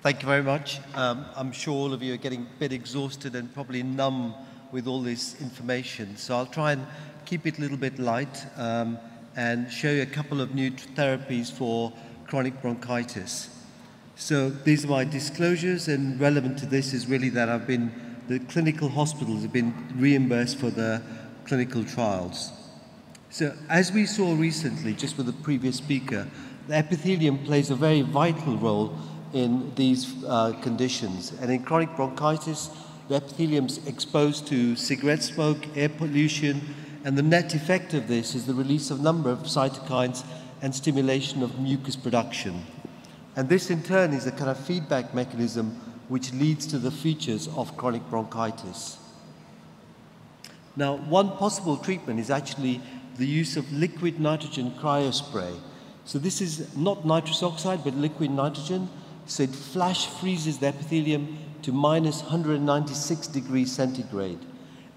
Thank you very much. Um, I'm sure all of you are getting a bit exhausted and probably numb with all this information. So I'll try and keep it a little bit light um, and show you a couple of new therapies for chronic bronchitis. So these are my disclosures and relevant to this is really that I've been, the clinical hospitals have been reimbursed for the clinical trials. So as we saw recently, just with the previous speaker, the epithelium plays a very vital role in these uh, conditions. And in chronic bronchitis, the epithelium is exposed to cigarette smoke, air pollution, and the net effect of this is the release of a number of cytokines and stimulation of mucus production. And this in turn is a kind of feedback mechanism which leads to the features of chronic bronchitis. Now, one possible treatment is actually the use of liquid nitrogen cryospray. So this is not nitrous oxide, but liquid nitrogen. So it flash freezes the epithelium to minus 196 degrees centigrade.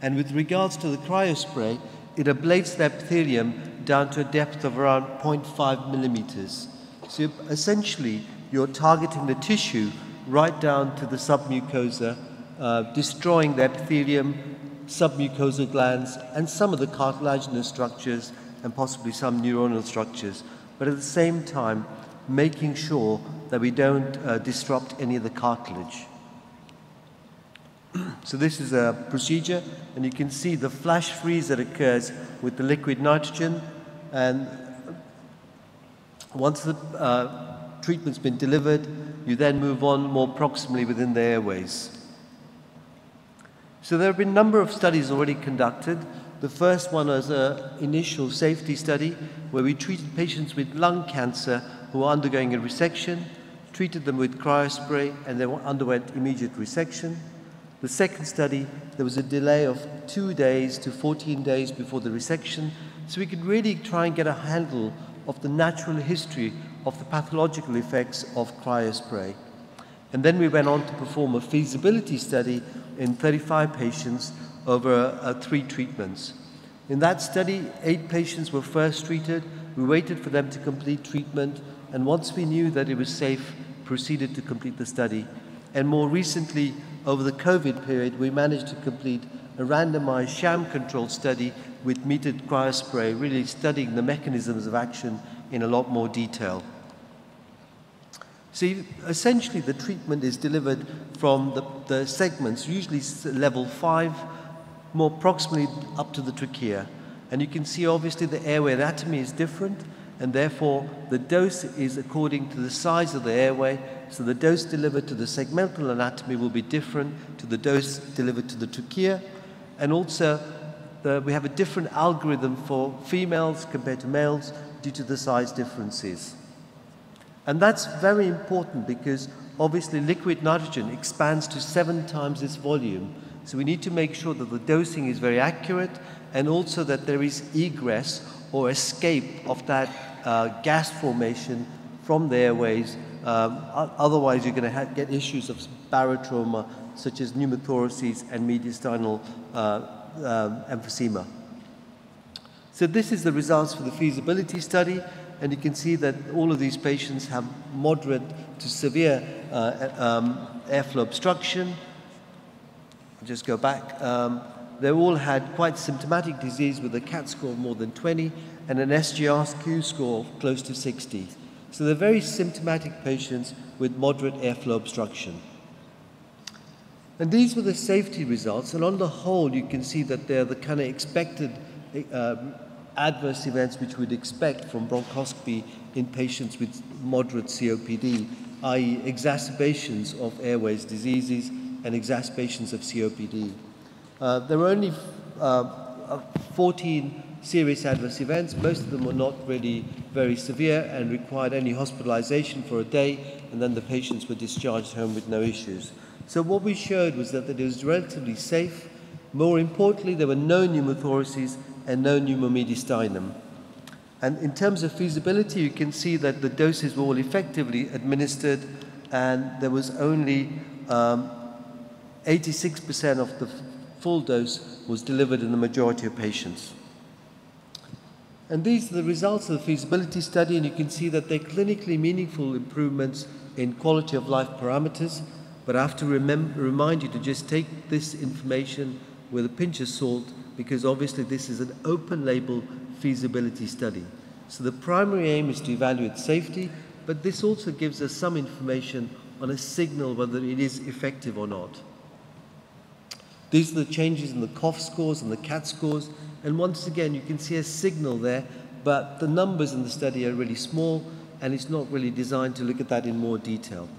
And with regards to the cryospray, it ablates the epithelium down to a depth of around 0.5 millimeters. So essentially, you're targeting the tissue right down to the submucosa, uh, destroying the epithelium, submucosal glands, and some of the cartilaginous structures, and possibly some neuronal structures. But at the same time, making sure that we don't uh, disrupt any of the cartilage. so this is a procedure, and you can see the flash freeze that occurs with the liquid nitrogen, and once the uh, treatment's been delivered, you then move on more proximally within the airways. So there have been a number of studies already conducted. The first one was an initial safety study where we treated patients with lung cancer who were undergoing a resection, treated them with cryospray, and they underwent immediate resection. The second study, there was a delay of two days to 14 days before the resection, so we could really try and get a handle of the natural history of the pathological effects of cryospray. And then we went on to perform a feasibility study in 35 patients over uh, three treatments. In that study, eight patients were first treated. We waited for them to complete treatment, and once we knew that it was safe, proceeded to complete the study. And more recently, over the COVID period, we managed to complete a randomized sham-controlled study with metered cryospray, really studying the mechanisms of action in a lot more detail. See, essentially the treatment is delivered from the, the segments, usually level 5, more proximally up to the trachea. And you can see obviously the airway anatomy is different, and therefore the dose is according to the size of the airway. So the dose delivered to the segmental anatomy will be different to the dose delivered to the trachea. And also, the, we have a different algorithm for females compared to males due to the size differences. And that's very important because obviously liquid nitrogen expands to seven times its volume. So we need to make sure that the dosing is very accurate and also that there is egress or escape of that uh, gas formation from the airways. Um, otherwise, you're going to get issues of barotrauma such as pneumothoraces and mediastinal uh, um, emphysema. So this is the results for the feasibility study and you can see that all of these patients have moderate to severe uh, um, airflow obstruction. I'll just go back. Um, they all had quite symptomatic disease with a CAT score of more than 20 and an SGRQ score close to 60. So they're very symptomatic patients with moderate airflow obstruction. And these were the safety results, and on the whole, you can see that they're the kind of expected uh, adverse events which we'd expect from bronchoscopy in patients with moderate COPD, i.e. exacerbations of airways diseases and exacerbations of COPD. Uh, there were only uh, uh 14 serious adverse events. Most of them were not really very severe and required only hospitalization for a day, and then the patients were discharged home with no issues. So what we showed was that it was relatively safe. More importantly, there were no pneumothoraces and no pneumomediastinum. And in terms of feasibility, you can see that the doses were all effectively administered and there was only 86% um, of the full dose was delivered in the majority of patients. And these are the results of the feasibility study, and you can see that they're clinically meaningful improvements in quality of life parameters, but I have to remind you to just take this information with a pinch of salt because obviously this is an open label feasibility study. So the primary aim is to evaluate safety, but this also gives us some information on a signal whether it is effective or not. These are the changes in the cough scores and the CAT scores, and once again you can see a signal there, but the numbers in the study are really small and it's not really designed to look at that in more detail.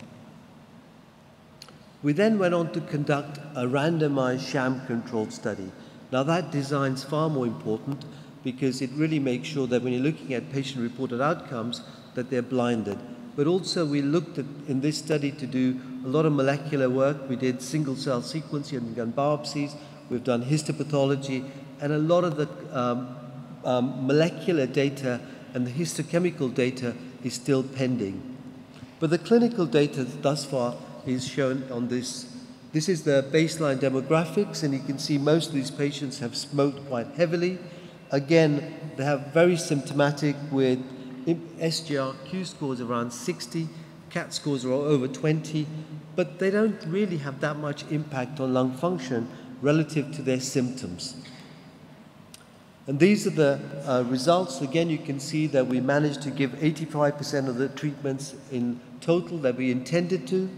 We then went on to conduct a randomized sham controlled study. Now that design's far more important because it really makes sure that when you're looking at patient reported outcomes that they're blinded. But also we looked at in this study to do a lot of molecular work. We did single cell sequencing and done biopsies. We've done histopathology and a lot of the um, um, molecular data and the histochemical data is still pending. But the clinical data thus far is shown on this. This is the baseline demographics, and you can see most of these patients have smoked quite heavily. Again, they have very symptomatic with SGRQ scores around 60, CAT scores are over 20, but they don't really have that much impact on lung function relative to their symptoms. And these are the uh, results. Again, you can see that we managed to give 85% of the treatments in total that we intended to.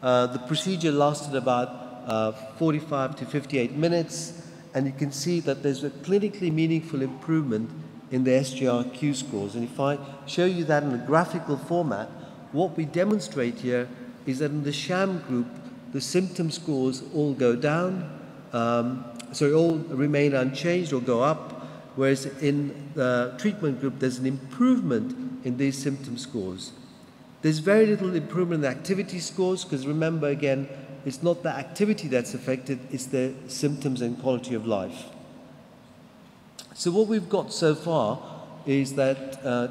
Uh, the procedure lasted about uh, 45 to 58 minutes, and you can see that there's a clinically meaningful improvement in the SGRQ scores. And if I show you that in a graphical format, what we demonstrate here is that in the sham group, the symptom scores all go down, um, so all remain unchanged or go up, whereas in the treatment group, there's an improvement in these symptom scores. There's very little improvement in the activity scores because remember again, it's not the activity that's affected, it's the symptoms and quality of life. So what we've got so far is that uh,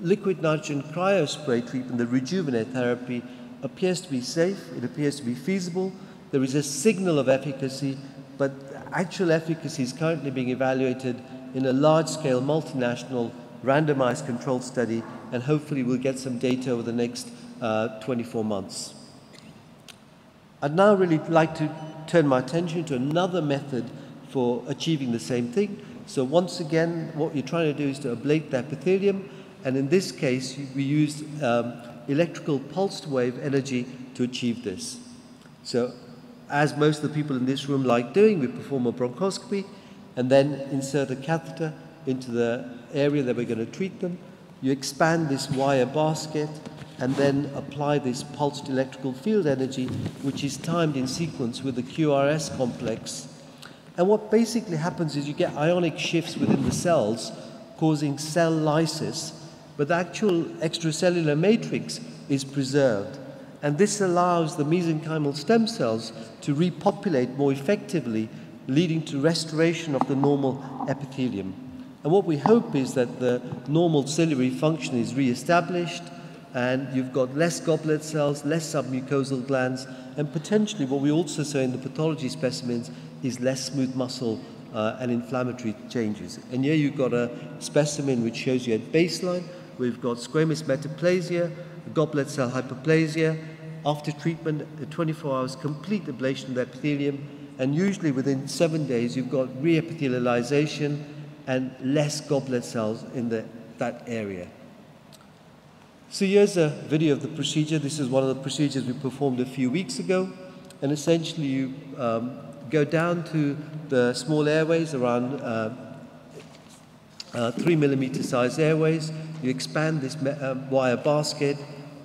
liquid nitrogen cryospray treatment, the RejuvenAir therapy, appears to be safe, it appears to be feasible, there is a signal of efficacy, but actual efficacy is currently being evaluated in a large-scale multinational randomized controlled study, and hopefully we'll get some data over the next uh, 24 months. I'd now really like to turn my attention to another method for achieving the same thing. So once again, what you're trying to do is to ablate the epithelium, and in this case, we used um, electrical pulsed wave energy to achieve this. So as most of the people in this room like doing, we perform a bronchoscopy and then insert a catheter into the area that we're going to treat them. You expand this wire basket and then apply this pulsed electrical field energy, which is timed in sequence with the QRS complex. And what basically happens is you get ionic shifts within the cells, causing cell lysis, but the actual extracellular matrix is preserved. And this allows the mesenchymal stem cells to repopulate more effectively, leading to restoration of the normal epithelium. And what we hope is that the normal ciliary function is re-established and you've got less goblet cells, less submucosal glands, and potentially what we also saw in the pathology specimens is less smooth muscle uh, and inflammatory changes. And here you've got a specimen which shows you at baseline, we've got squamous metaplasia, goblet cell hyperplasia, after treatment, 24 hours complete ablation of the epithelium, and usually within seven days you've got reepithelialization and less goblet cells in the, that area. So here's a video of the procedure. This is one of the procedures we performed a few weeks ago. And essentially you um, go down to the small airways around uh, uh, three millimeter size airways. You expand this uh, wire basket.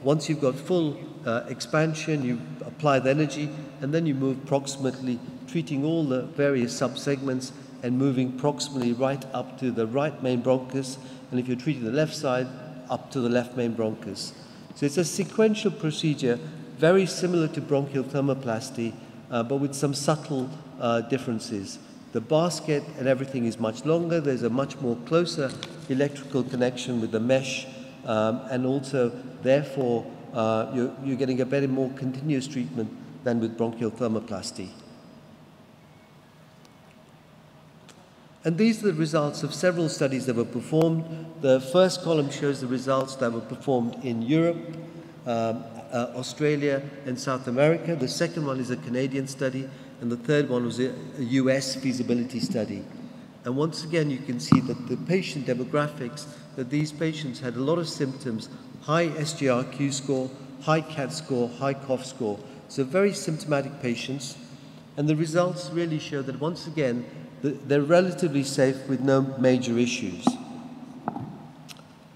Once you've got full uh, expansion, you apply the energy, and then you move proximately, treating all the various subsegments and moving proximally right up to the right main bronchus, and if you're treating the left side, up to the left main bronchus. So it's a sequential procedure, very similar to bronchial thermoplasty, uh, but with some subtle uh, differences. The basket and everything is much longer. There's a much more closer electrical connection with the mesh, um, and also, therefore, uh, you're, you're getting a very more continuous treatment than with bronchial thermoplasty. And these are the results of several studies that were performed. The first column shows the results that were performed in Europe. Um, uh, Australia and South America. The second one is a Canadian study, and the third one was a, a US feasibility study. And once again, you can see that the patient demographics, that these patients had a lot of symptoms, high SGRQ score, high CAT score, high cough score. So very symptomatic patients. And the results really show that once again, they're relatively safe with no major issues.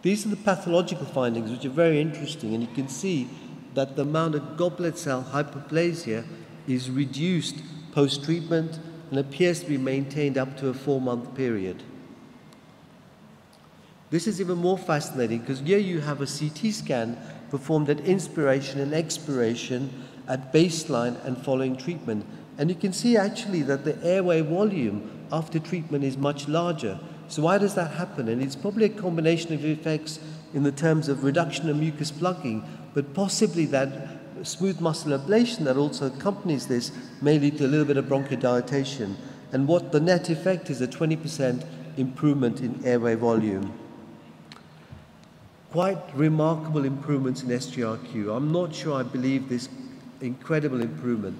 These are the pathological findings, which are very interesting, and you can see that the amount of goblet cell hyperplasia is reduced post-treatment and appears to be maintained up to a four-month period. This is even more fascinating because here you have a CT scan performed at inspiration and expiration at baseline and following treatment. And you can see actually that the airway volume after treatment is much larger. So why does that happen? And it's probably a combination of effects in the terms of reduction of mucus plugging, but possibly that smooth muscle ablation that also accompanies this may lead to a little bit of bronchodilation. And what the net effect is a 20% improvement in airway volume. Quite remarkable improvements in SGRQ. I'm not sure I believe this incredible improvement.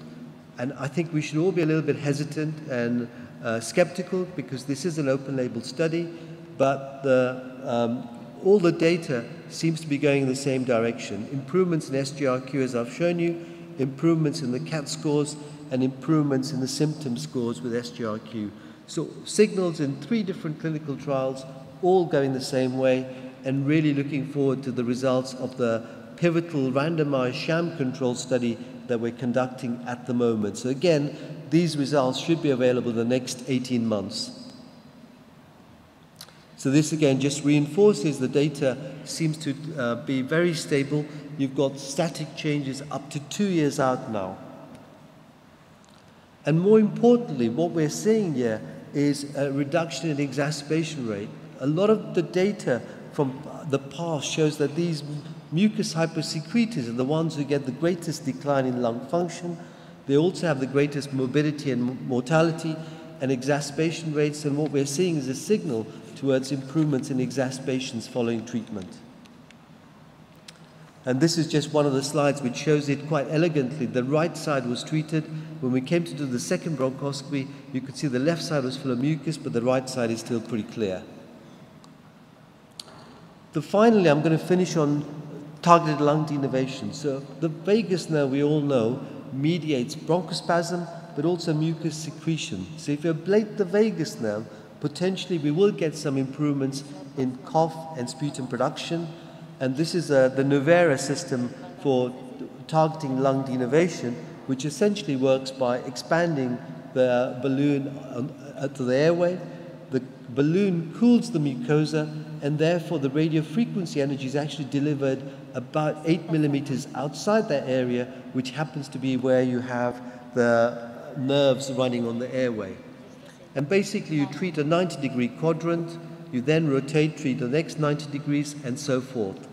And I think we should all be a little bit hesitant and uh, skeptical because this is an open label study, but the, um, all the data seems to be going in the same direction. Improvements in SGRQ, as I've shown you, improvements in the CAT scores, and improvements in the symptom scores with SGRQ. So signals in three different clinical trials, all going the same way, and really looking forward to the results of the pivotal randomized sham control study that we're conducting at the moment. So again, these results should be available in the next 18 months. So this again just reinforces the data seems to uh, be very stable. You've got static changes up to two years out now. And more importantly, what we're seeing here is a reduction in exacerbation rate. A lot of the data from the past shows that these mucus hypersecretors are the ones who get the greatest decline in lung function. They also have the greatest morbidity and mortality and exacerbation rates. And what we're seeing is a signal towards improvements in exacerbations following treatment. And this is just one of the slides which shows it quite elegantly. The right side was treated. When we came to do the second bronchoscopy, you could see the left side was full of mucus, but the right side is still pretty clear. The, finally, I'm going to finish on targeted lung denervation. So the vagus nerve, we all know, mediates bronchospasm, but also mucus secretion. So if you ablate the vagus nerve, potentially we will get some improvements in cough and sputum production. And this is uh, the Nuvaira system for targeting lung denervation, which essentially works by expanding the balloon uh, to the airway. The balloon cools the mucosa, and therefore the radio frequency energy is actually delivered about 8 millimeters outside that area, which happens to be where you have the nerves running on the airway. And basically, you treat a 90 degree quadrant, you then rotate, treat the next 90 degrees, and so forth.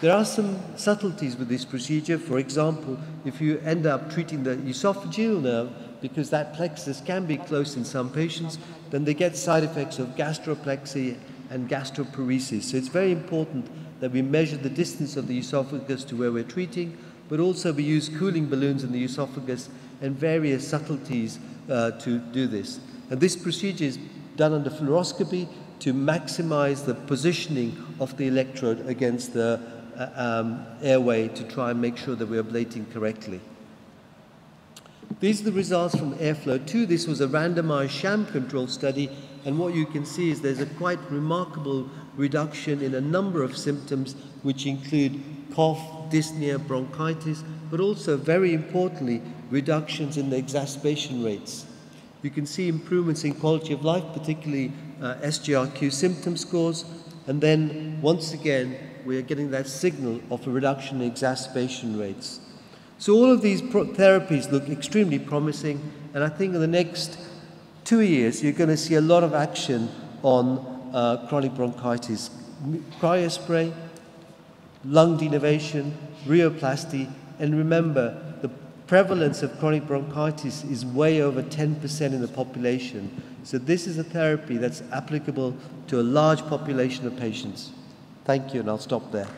There are some subtleties with this procedure. For example, if you end up treating the esophageal nerve, because that plexus can be close in some patients, then they get side effects of gastroplexy and gastroparesis. So it's very important that we measure the distance of the esophagus to where we're treating, but also we use cooling balloons in the esophagus and various subtleties uh, to do this. And this procedure is done under fluoroscopy to maximize the positioning of the electrode against the uh, um, airway to try and make sure that we're ablating correctly. These are the results from Airflow 2. This was a randomized sham control study, and what you can see is there's a quite remarkable reduction in a number of symptoms, which include cough, dyspnea, bronchitis, but also, very importantly, reductions in the exacerbation rates. You can see improvements in quality of life, particularly uh, SGRQ symptom scores, and then once again, we are getting that signal of a reduction in exacerbation rates. So all of these therapies look extremely promising, and I think in the next two years, you're going to see a lot of action on uh, chronic bronchitis, cryospray, lung denervation, rheoplasty, and remember, prevalence of chronic bronchitis is way over 10% in the population. So this is a therapy that's applicable to a large population of patients. Thank you, and I'll stop there.